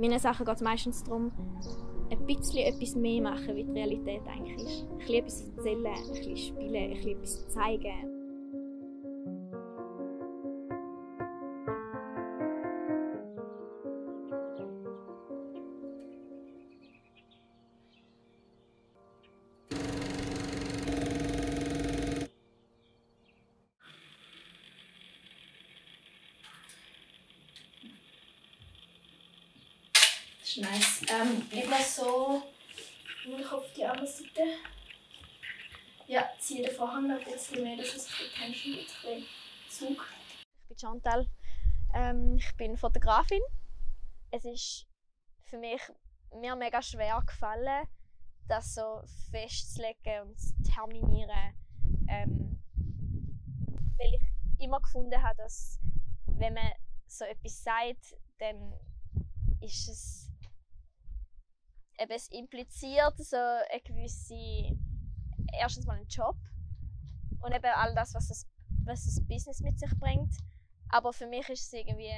In meinen Sachen geht es meistens darum, ein bisschen etwas mehr machen, wie die Realität eigentlich ist. Ein bisschen etwas erzählen, ein bisschen spielen, ein bisschen etwas zeigen. Ist nice. Ähm, lieber so Milch auf die andere Seite. Ja, ziehe den Vorhang noch ein bisschen mehr, dass es ein bisschen Tension gibt, ein bisschen Zug. Ich bin Chantal. Ähm, ich bin Fotografin. Es ist für mich mir mega schwer gefallen, das so festzulegen und zu terminieren. Ähm, weil ich immer gefunden habe, dass wenn man so etwas sagt, dann ist es eben, es impliziert so eine gewisse erstens mal einen Job und eben all das, was das, was das Business mit sich bringt. Aber für mich ist es irgendwie,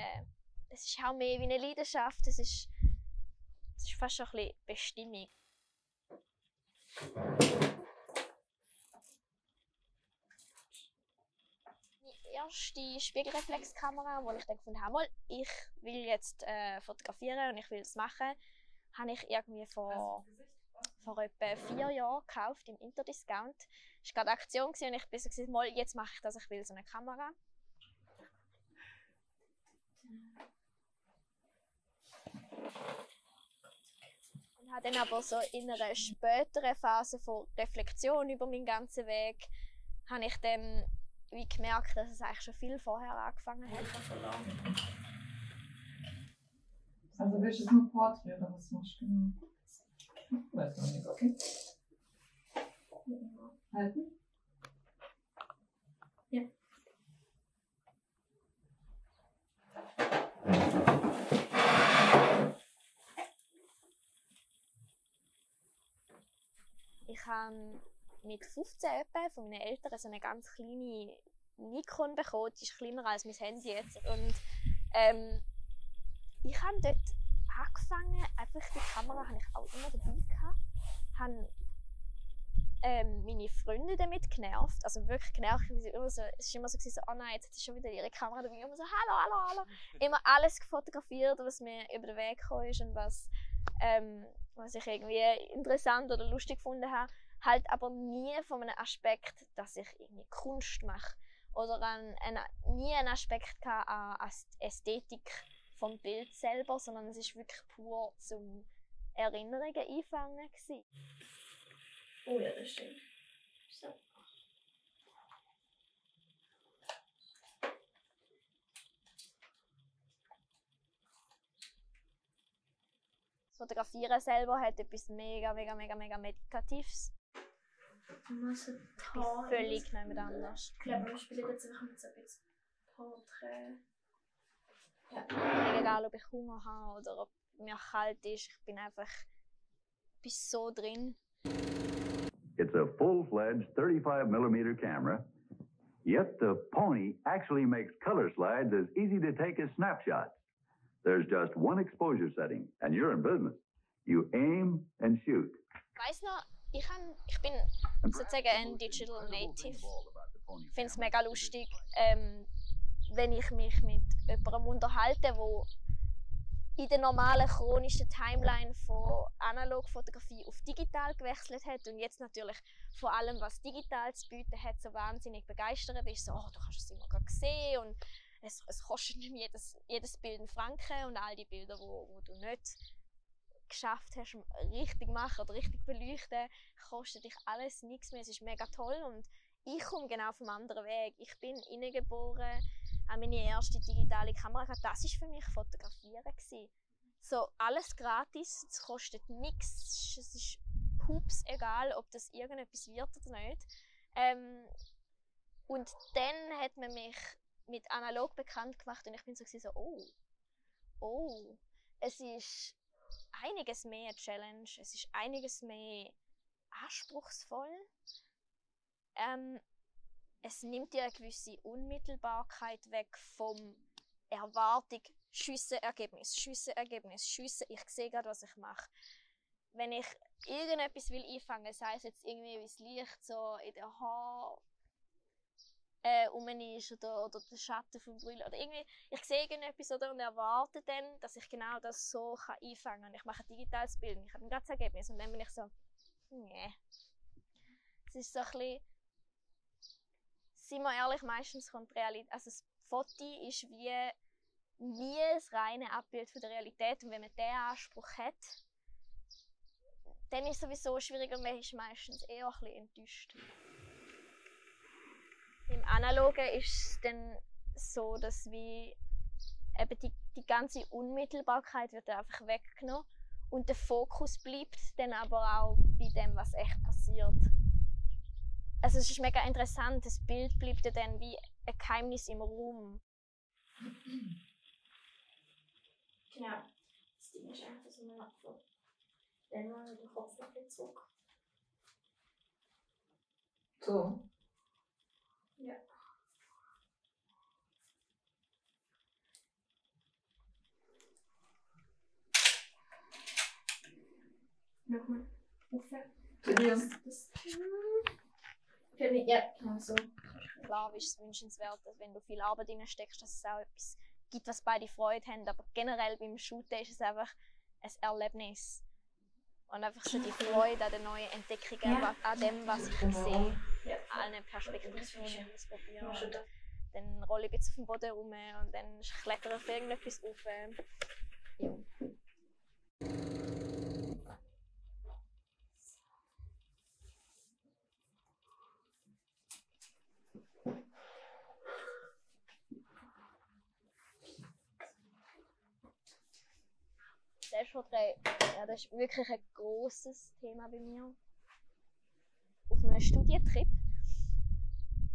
es ist auch mehr wie eine Leidenschaft. Es ist, es ist fast schon ein bisschen Bestimmung. Die erste Spiegelreflexkamera, die ich dann gefunden habe, ich will jetzt äh, fotografieren und ich will es machen, habe ich irgendwie vor, vor etwa vier Jahren gekauft im Interdiscount. Es war gerade eine Aktion und ich bin so, gesagt, mal, jetzt mache ich das, ich will so eine Kamera. Und habe dann aber so in einer späteren Phase von Reflexion über meinen ganzen Weg, habe ich dann wie gemerkt, dass es eigentlich schon viel vorher angefangen hat. Also willst du es nur Porträt oder was machst du genau? Weiß noch nicht, okay? Halten? Ich habe mit 15 etwa von meinen Eltern so eine ganz kleine Nikon bekommen. Die ist kleiner als mein Handy jetzt. Und ähm, ich habe dort angefangen, einfach die Kamera habe ich auch immer dabei gehabt. Habe ähm, meine Freunde damit genervt. Also wirklich genervt. Weil sie immer so, es war immer so, gewesen, so, oh nein, jetzt ist schon wieder ihre Kamera dabei. Immer so, hallo, hallo, hallo. Immer alles fotografiert, was mir über den Weg gekommen ist und was, ähm, was ich irgendwie interessant oder lustig gefunden habe. Halt aber nie von einem Aspekt, dass ich irgendwie Kunst mache. Oder an, an, nie einen Aspekt an Äst- Ästhetik vom Bild selber, sondern es ist wirklich pur zum Erinnerungen einfangen gewesen. Oh ja, das stimmt. So. Das Fotografieren selber hat etwas mega, mega, mega, mega Meditatives. Völlig nicht anders. Ich glaube, wir spielen jetzt einfach mit so ein bisschen Porträt. Völlig egal, ob ich Hunger habe oder ob mir kalt ist. Ich bin einfach bin so drin. It's a full-fledged 35mm camera, yet the Pony actually makes color slides as easy to take as snapshots. There's just one exposure setting, and you're in business. You aim and shoot. Ich weiss noch, ich, han, ich bin sozusagen ein Digital Native. Ich finde es mega lustig, ähm, wenn ich mich mit jemandem unterhalte, wo in der normalen chronischen Timeline von Analogfotografie auf digital gewechselt hat und jetzt natürlich vor allem, was digital zu bieten hat, so wahnsinnig begeistert ist. So, oh, du hast es immer gerade gesehen und es, es kostet nicht jedes, jedes Bild einen Franken und all die Bilder, wo, wo du nicht geschafft hast, richtig machen oder richtig beleuchten, kostet dich alles nichts mehr. Es ist mega toll und ich komme genau vom anderen Weg. Ich bin innen geboren, habe meine erste digitale Kamera gehabt. Das war für mich Fotografieren. Gewesen. So, alles gratis, es kostet nichts. Es ist hups egal, ob das irgendetwas wird oder nicht. Ähm, und dann hat man mich mit analog bekannt gemacht und ich bin so, so oh, oh, es ist einiges mehr Challenge, es ist einiges mehr anspruchsvoll. Ähm, es nimmt dir eine gewisse Unmittelbarkeit weg vom Erwartung, Schüsse, Ergebnis, Schüsse, Ergebnis, Schüsse, ich sehe gerade, was ich mache. Wenn ich irgendetwas will einfangen, sei es jetzt irgendwie, wie das Licht so in den Haaren äh, um ist oder, oder der Schatten vom Brüllen oder irgendwie, ich sehe irgendetwas oder und erwarte dann, dass ich genau das so kann einfangen kann. Ich mache ein digitales Bild ich habe ein ganzes Ergebnis und dann bin ich so, nee. Es ist so ein bisschen, sind wir ehrlich, meistens kommt Realität, also das Foto ist wie nie das reine Abbild von der Realität und wenn man diesen Anspruch hat, dann ist es sowieso schwieriger und man ist meistens eher ein bisschen enttäuscht. Im Analogen ist es dann so, dass wie eben die, die ganze Unmittelbarkeit wird einfach weggenommen und der Fokus bleibt dann aber auch bei dem, was echt passiert. Also es ist mega interessant, das Bild bleibt ja dann wie ein Geheimnis im Raum. Genau. Das Ding ist einfach, dass man einfach dann mal den Kopf ein bisschen zurück. So. Ja. Schau mal. Aufhören. Zu dir. Das. Ja, genau so. Klar ist es wünschenswert, dass wenn du viel Arbeit reinsteckst, dass es auch etwas gibt, was beide Freude haben. Aber generell beim Shooten ist es einfach ein Erlebnis. Und einfach so die Freude an den neuen Entdeckungen, Ja. an dem, was ich Genau. sehe. Ja. Allen Perspektiven ausprobieren. Das? Dann rolle ich ein bisschen auf dem Boden rum und dann klettere ich auf irgendetwas auf. Ja. Selbstporträt, ja, das ist wirklich ein großes Thema bei mir. Auf einem Studientrip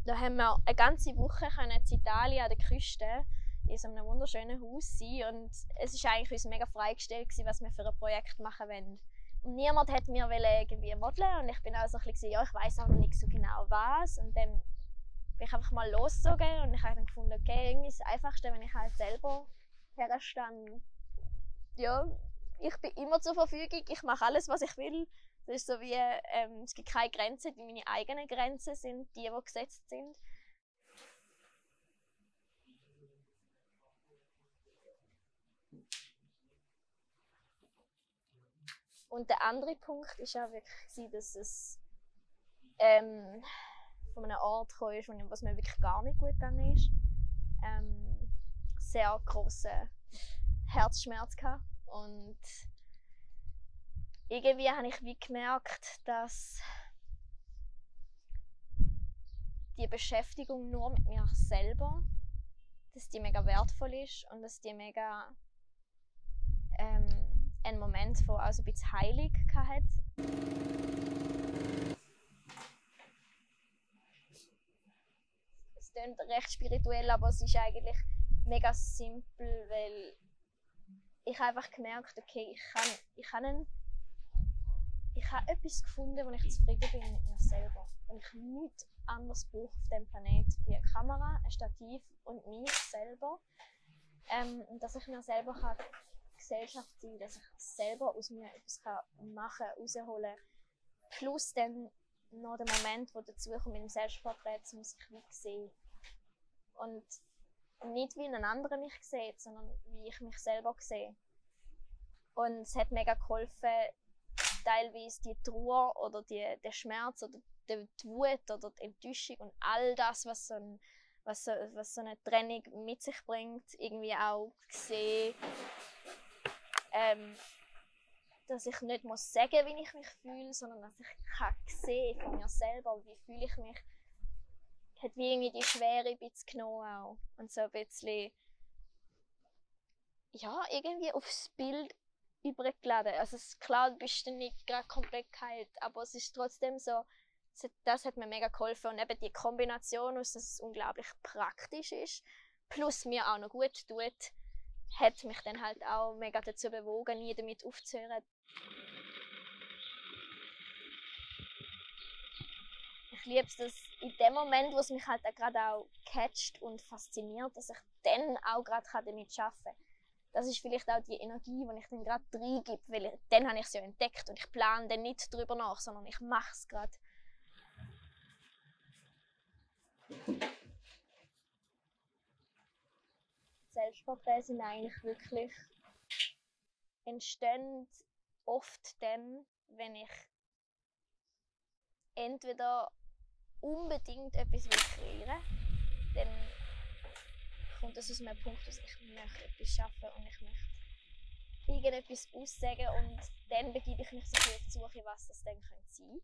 da haben wir eine ganze Woche können in Italien an der Küste in so einem wunderschönen Haus sein und es ist eigentlich uns mega freigestellt gewesen, was wir für ein Projekt machen wollen. Und niemand hat mir irgendwie modeln und ich bin auch so ein bisschen, ja, ich weiß auch noch nicht so genau was und dann bin ich einfach mal losgezogen und ich habe dann gefunden, okay, irgendwie ist das Einfachste, wenn ich halt selber herstehe. Ja, ich bin immer zur Verfügung, ich mache alles, was ich will. Das ist so wie, ähm, es gibt keine Grenzen, meine eigenen Grenzen sind, die, die gesetzt sind. Und der andere Punkt ist auch wirklich, dass es ähm, von einem Ort kam, ist, was mir wirklich gar nicht gut gegangen ist. Ähm, sehr großen Herzschmerz gehabt. Und irgendwie habe ich wie gemerkt, dass die Beschäftigung nur mit mir selber, dass die mega wertvoll ist und dass die mega ähm, einen Moment von also ein bisschen heilig hat. Es klingt recht spirituell, aber es ist eigentlich mega simpel, weil ich habe einfach gemerkt, okay, ich kann, ich kann einen ich habe etwas gefunden, wo ich zufrieden bin mit mir selber. Und ich nichts anderes brauche auf dem Planet wie eine Kamera, ein Stativ und mich selber. Ähm, dass ich mir selber kann Gesellschaft sein dass ich selber aus mir etwas kann machen rausholen Plus dann noch der Moment, wo dazu kommt mit dem Selbstporträt, um sich wie sehen. Und nicht wie ein anderer mich sieht, sondern wie ich mich selber sehe. Und es hat mega geholfen, teilweise die Trauer oder die, der Schmerz oder die, Wut oder die Enttäuschung und all das, was so, ein, was, so, was so eine Trennung mit sich bringt, irgendwie auch sehen, ähm, dass ich nicht muss sagen, wie ich mich fühle, sondern dass ich kann sehen von mir selber, wie fühle ich mich, hat wie irgendwie die Schwere ein bisschen genommen auch. und so ein bisschen ja, irgendwie aufs Bild übergeladen. Also es klar, du bist dann nicht gerade komplett kalt, aber es ist trotzdem so, das hat mir mega geholfen und eben die Kombination dass es unglaublich praktisch ist, plus mir auch noch gut tut, hat mich dann halt auch mega dazu bewogen, nie damit aufzuhören. Liebe es, dass in dem Moment, wo es mich halt gerade auch catcht und fasziniert, dass ich dann auch gerade damit arbeiten kann. Das ist vielleicht auch die Energie, die ich dann gerade reingebe, weil ich, dann habe ich es ja entdeckt und ich plane dann nicht darüber nach, sondern ich mache es gerade. Selbstporträts sind eigentlich wirklich entstehen oft dann, wenn ich entweder unbedingt etwas will kreieren dann kommt das aus einem Punkt, dass ich möchte etwas schaffen und ich möchte irgendetwas aussagen und dann begebe ich mich so auf die Suche, was das dann könnte sein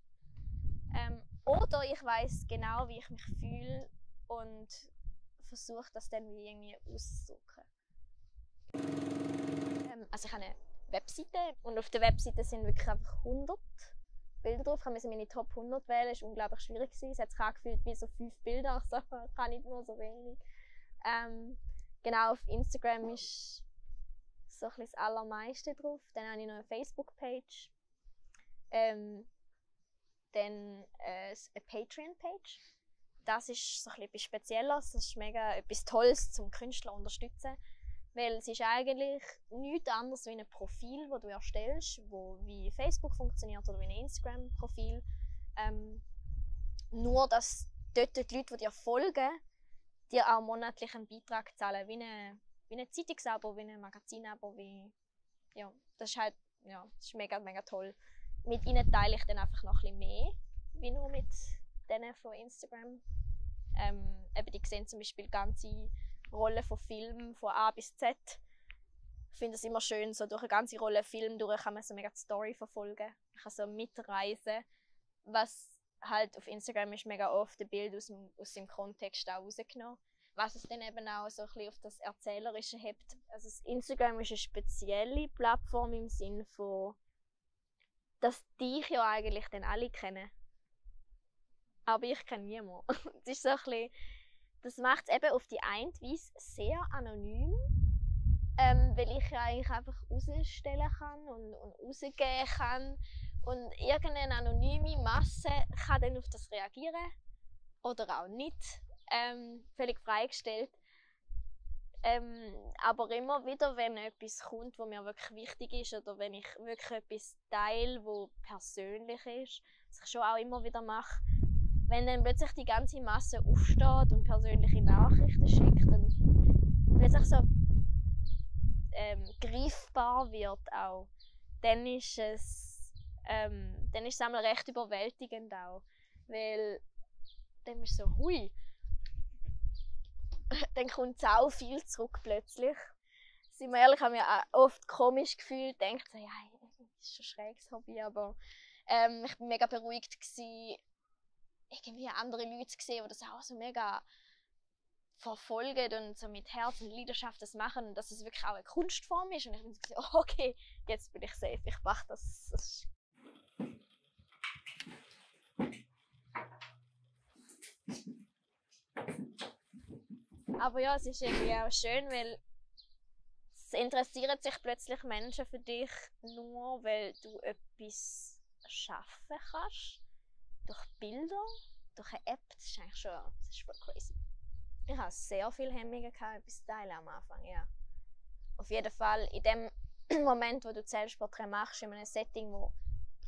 ähm, Oder ich weiß genau, wie ich mich fühle und versuche das dann irgendwie auszudrücken. Ähm, also ich habe eine Webseite und auf der Webseite sind wirklich einfach 100 Bilder drauf. Ich meine Top 100 wählen, das war unglaublich schwierig. Es hat sich angefühlt wie so fünf Bilder, also kann nicht nur so wenig. Ähm, genau, auf Instagram ist so ein das Allermeiste drauf. Dann habe ich noch eine Facebook-Page. Ähm, dann äh, eine Patreon-Page. Das ist so ein etwas Spezielles. Das ist mega etwas Tolles zum Künstler zu unterstützen. Weil es ist eigentlich nichts anderes wie ein Profil, das du erstellst, wo wie Facebook funktioniert oder wie ein Instagram-Profil. Ähm, nur, dass dort die Leute, die dir folgen, dir auch monatlich einen Beitrag zahlen, wie eine, wie eine Zeitungsabo, wie ein Magazinabo, wie ja, das ist halt ja, das ist mega, mega toll. Mit ihnen teile ich dann einfach noch ein bisschen mehr, wie nur mit denen von Instagram. Ähm, eben, die sehen zum Beispiel ganze Rollen von Filmen von A bis Z. Ich finde es immer schön, so durch eine ganze Rolle Film durch kann man so mega die Story verfolgen. Ich kann so mitreisen, was halt auf Instagram ist mega oft ein Bild aus dem, aus dem Kontext auch rausgenommen. Was es dann eben auch so ein bisschen auf das Erzählerische hebt. Also Instagram ist eine spezielle Plattform im Sinne von, dass dich ja eigentlich dann alle kennen. Aber ich kenne niemanden. das ist so ein bisschen, das macht es eben auf die eine Weise sehr anonym, ähm, weil ich ja eigentlich einfach rausstellen kann und, und rausgehen kann und irgendeine anonyme Masse kann dann auf das reagieren oder auch nicht. Ähm, völlig freigestellt. Ähm, aber immer wieder, wenn etwas kommt, was mir wirklich wichtig ist oder wenn ich wirklich etwas teile, wo persönlich ist, was ich schon auch immer wieder mache, wenn dann plötzlich die ganze Masse aufsteht und persönliche Nachrichten schickt und plötzlich so ähm, greifbar wird auch, dann ist es ähm, dann ist es einmal recht überwältigend auch. Weil dann ist so, hui. dann kommt auch viel zurück plötzlich. Sind wir ehrlich, haben wir oft komisch gefühlt, denkt so, ja, das ist schon schräges Hobby, aber ähm, ich war mega beruhigt gewesen, irgendwie andere Leute zu sehen, die das auch so mega verfolgen und so mit Herz und Leidenschaft das machen und dass es wirklich auch eine Kunstform ist und ich bin so, okay, jetzt bin ich safe, ich mache das, das Aber ja, es ist irgendwie auch schön, weil es interessieren sich plötzlich Menschen für dich nur, weil du etwas schaffen kannst. Durch Bilder, durch eine App. Das ist eigentlich schon das ist voll crazy. Ich hatte sehr viele Hemmungen, gehabt, etwas zu teilen am Anfang, ja. Auf jeden Fall in dem Moment, wo du Selbstporträt machst, in einem Setting, wo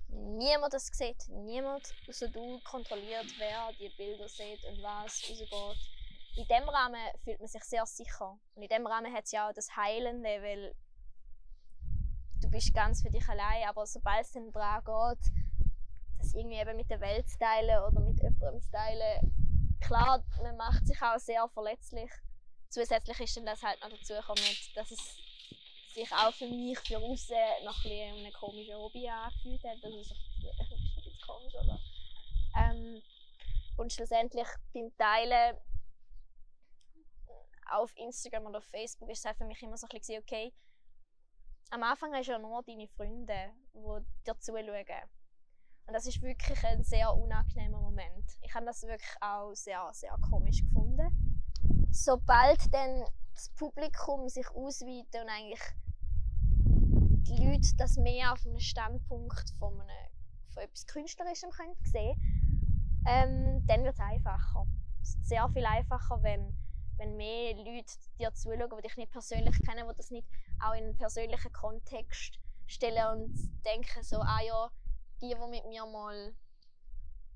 niemand das sieht, niemand außer du kontrolliert, wer die Bilder sieht und was rausgeht. In dem Rahmen fühlt man sich sehr sicher. Und in dem Rahmen hat es ja auch das Heilende, weil du bist ganz für dich allein, aber sobald es dann daran geht, das irgendwie eben mit der Welt teilen oder mit jemandem teilen, klar, man macht sich auch sehr verletzlich. Zusätzlich ist dann das halt noch dazu gekommen, dass es sich auch für mich für außen noch ein bisschen komischen Hobby angefühlt hat. Das ist ein bisschen komisch, oder? Ähm, und schlussendlich beim Teilen auf Instagram oder auf Facebook ist es halt für mich immer so ein bisschen, okay, am Anfang hast du ja nur deine Freunde, die dir zuschauen. Und das ist wirklich ein sehr unangenehmer Moment. Ich habe das wirklich auch sehr, sehr komisch gefunden. Sobald dann das Publikum sich ausweitet und eigentlich die Leute das mehr auf einem Standpunkt von, einem, von etwas Künstlerischem können sehen ähm, dann wird es einfacher. Es ist sehr viel einfacher, wenn, wenn mehr Leute dir zuschauen, die dich nicht persönlich kennen, die das nicht auch in einen persönlichen Kontext stellen und denken so, ah ja, die, die mit mir mal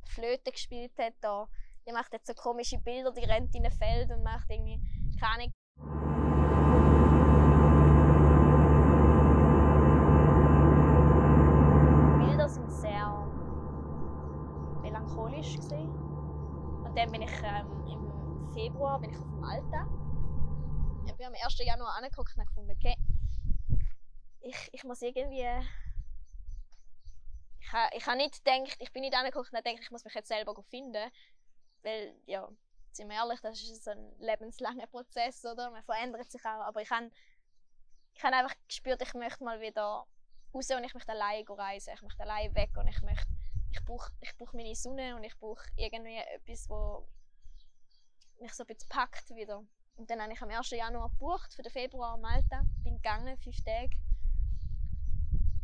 Flöte gespielt hat, da, die macht jetzt so komische Bilder, die rennt in ein Feld und macht irgendwie, keine Ahnung, Bilder sind sehr melancholisch. Und dann bin ich ähm, im Februar bin ich auf Malta. Ich bin am 1. Januar angeguckt und gefunden, okay, ich, ich muss irgendwie. Ich, ha, ich habe nicht gedacht, ich bin nicht angeguckt und habe ich muss mich jetzt selber finden. Weil, ja, sind wir ehrlich, das ist ein lebenslanger Prozess, oder? Man verändert sich auch. Aber ich habe ich hab einfach gespürt, ich möchte mal wieder raus und ich möchte allein reisen. Ich möchte allein weg und ich möchte, ich brauche ich brauch meine Sonne und ich brauche irgendwie etwas, wo mich so ein bisschen packt wieder. Und dann habe ich am 1. Januar gebucht für den Februar Malta. Bin gegangen, fünf Tage.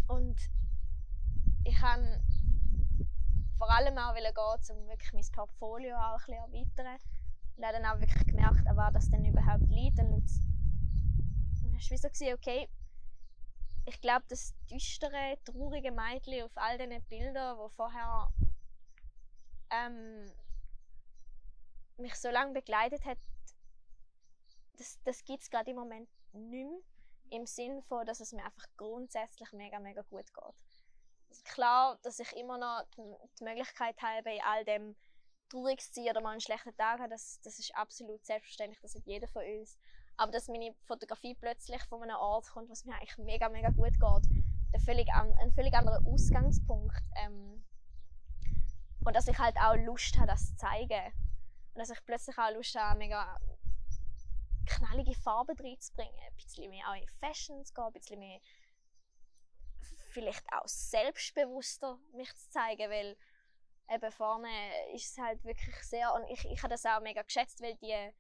Und ich kann vor allem auch gehen, um wirklich mein Portfolio auch ein bisschen erweitern. Und habe dann auch wirklich gemerkt, an das denn überhaupt liegt. Und es war so, okay, ich glaube, das düstere, traurige Mädchen auf all diesen Bildern, die vorher ähm, mich so lange begleitet hat, das, das gibt es gerade im Moment nicht mehr. Im Sinn von, dass es mir einfach grundsätzlich mega, mega gut geht. Klar, dass ich immer noch die, Möglichkeit habe, bei all dem traurig zu sein oder mal einen schlechten Tag haben, das, das ist absolut selbstverständlich, das hat jeder von uns. Aber dass meine Fotografie plötzlich von einem Ort kommt, was mir eigentlich mega, mega gut geht, ein völlig, ein völlig anderer Ausgangspunkt. Ähm, und dass ich halt auch Lust habe, das zu zeigen. Und dass ich plötzlich auch Lust habe, mega knallige Farben reinzubringen. Ein bisschen mehr auch in Fashions gehen, ein bisschen mehr vielleicht auch selbstbewusster mich zu zeigen, weil eben vorne ist es halt wirklich sehr, und ich, ich habe das auch mega geschätzt, weil die,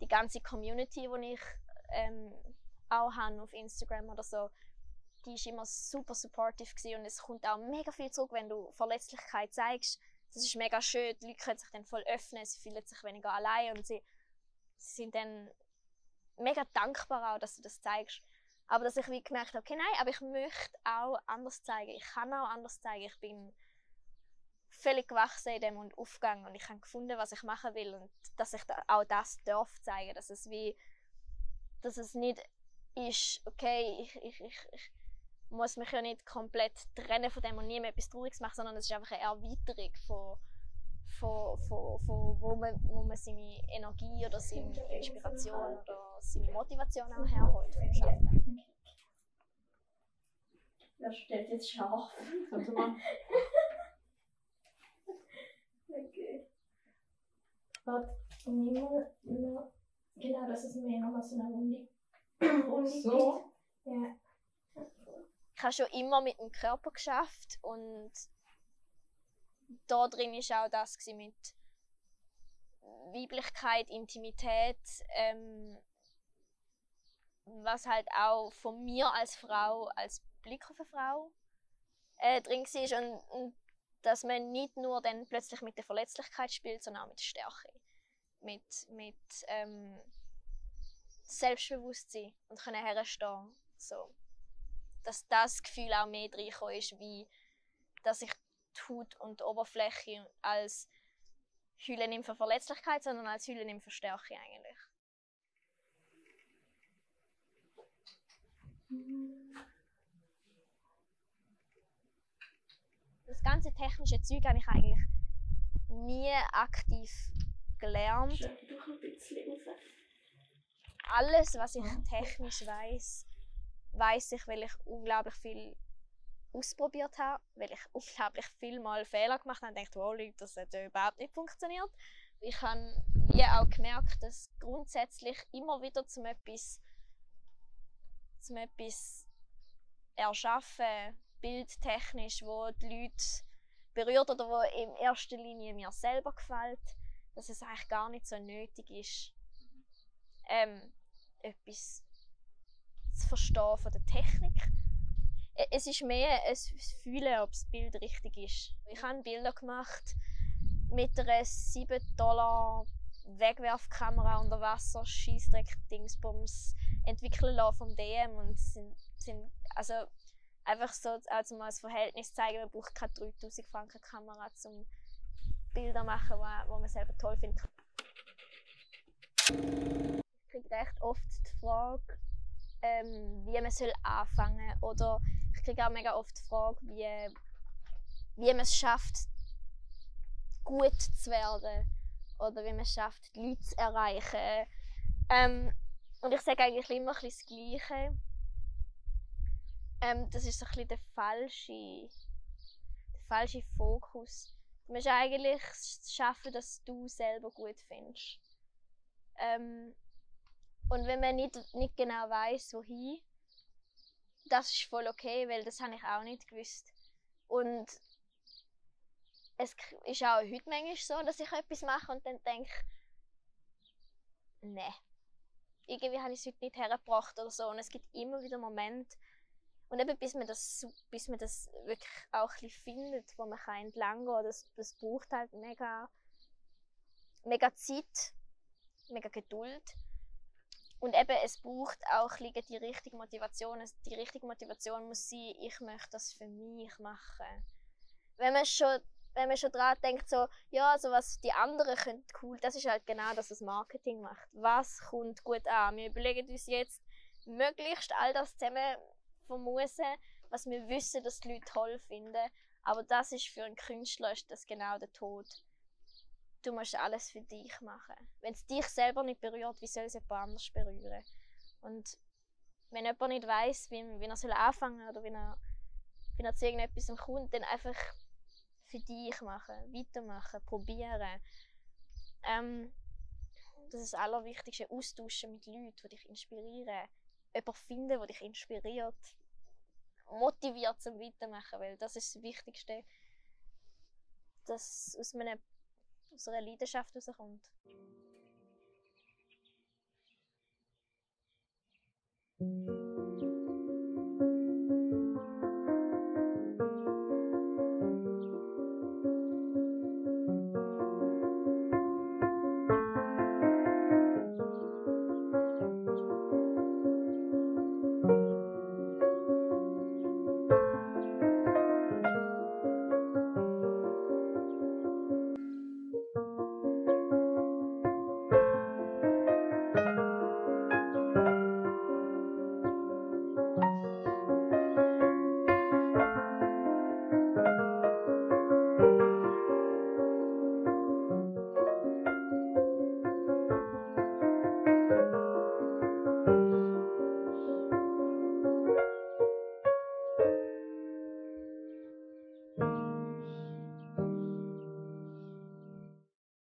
die ganze Community, die ich ähm, auch habe auf Instagram oder so, die ist immer super supportive gewesen und es kommt auch mega viel zurück, wenn du Verletzlichkeit zeigst. Das ist mega schön, die Leute können sich dann voll öffnen, sie fühlen sich weniger allein und sie, sie sind dann mega dankbar auch, dass du das zeigst. Aber dass ich wie gemerkt habe, okay, nein, aber ich möchte auch anders zeigen. Ich kann auch anders zeigen. Ich bin völlig gewachsen in dem und aufgegangen und ich habe gefunden, was ich machen will und dass ich da auch das darf zeigen, dass es wie, dass es nicht ist, okay, ich, ich, ich, ich muss mich ja nicht komplett trennen von dem und nie mehr etwas Trauriges machen, sondern es ist einfach eine Erweiterung von von, von, von wo, man, wo man seine Energie oder seine Inspiration oder seine Motivation auch herholt vom Schaffen. Wer stellt jetzt scharf? Warte mal. okay. Warte, nimm mal. Genau, das ist mir nochmal so eine Runde. Runde So. Ja. Ich habe schon immer mit dem Körper geschafft und da drin war auch das mit Weiblichkeit, Intimität, ähm, was halt auch von mir als Frau, als Blick auf eine Frau äh, drin war und, und dass man nicht nur dann plötzlich mit der Verletzlichkeit spielt, sondern auch mit der Stärke, mit, mit ähm, Selbstbewusstsein und können herstehen. So. Dass das Gefühl auch mehr reinkommt ist, wie dass ich Haut und Oberfläche als Hüllen für Verletzlichkeit, sondern als Hüllen für Stärke eigentlich. Das ganze technische Zeug habe ich eigentlich nie aktiv gelernt. Doch ein bisschen rauf. Alles, was ich technisch weiß, weiß ich, weil ich unglaublich viel ausprobiert habe, weil ich unglaublich viel mal Fehler gemacht habe und dachte, oh Leute, das hat ja überhaupt nicht funktioniert. Ich habe wie auch gemerkt, dass grundsätzlich immer wieder zum etwas, zum etwas erschaffen, bildtechnisch, wo die Leute berührt oder wo in erster Linie mir selber gefällt, dass es eigentlich gar nicht so nötig ist, ähm, etwas zu verstehen von der Technik, es ist mehr ein Fühlen, ob das Bild richtig ist. Ich habe Bilder gemacht mit einer 7 Dollar Wegwerfkamera unter Wasser Schießdreck Dingsbums entwickeln lassen vom DM und sind, sind also einfach so also mal das Verhältnis zeigen, man braucht keine 3000 Franken Kamera zum Bilder machen, wo, wo man selber toll findet. Ich kriege recht oft die Frage, ähm, wie man soll anfangen oder ich kriege auch mega oft die Frage, wie, wie man es schafft, gut zu werden oder wie man es schafft, die Leute zu erreichen. Ähm, und ich sage eigentlich immer ein das Gleiche. Ähm, das ist so ein bisschen der falsche, der falsche Fokus. Du musst eigentlich schaffen, dass du selber gut findest. Ähm, und wenn man nicht, nicht genau weiß, wohin, das ist voll okay, weil das habe ich auch nicht gewusst. Und es ist auch heute manchmal so, dass ich etwas mache und dann denke, ne, irgendwie habe ich es heute nicht hergebracht oder so. Und es gibt immer wieder Momente, und eben bis man das, bis man das wirklich auch ein findet, wo man kann entlang gehen das, das braucht halt mega, mega Zeit, mega Geduld. Und eben, es braucht auch die richtige Motivation. Die richtige Motivation muss sein, ich möchte das für mich machen. Wenn man schon wenn man schon dran denkt, so, ja, also was die anderen können cool, das ist halt genau das, was Marketing macht. Was kommt gut an? Wir überlegen uns jetzt möglichst all das zusammen vermusen, was wir wissen, dass die Leute toll finden. Aber das ist für einen Künstler ist das genau der Tod. Du musst alles für dich machen. Wenn es dich selber nicht berührt, wie soll es jemand anders berühren? Und wenn jemand nicht weiß, wie, wie er soll anfangen oder wie er, wie er zu irgendetwas kommt, dann einfach für dich machen, weitermachen, probieren. Ähm, das ist das Allerwichtigste, austauschen mit Leuten, die dich inspirieren. Jemanden finden, der dich inspiriert, motiviert zum Weitermachen, weil das ist das Wichtigste, dass aus, einem, aus einer Leidenschaft herauskommt. thank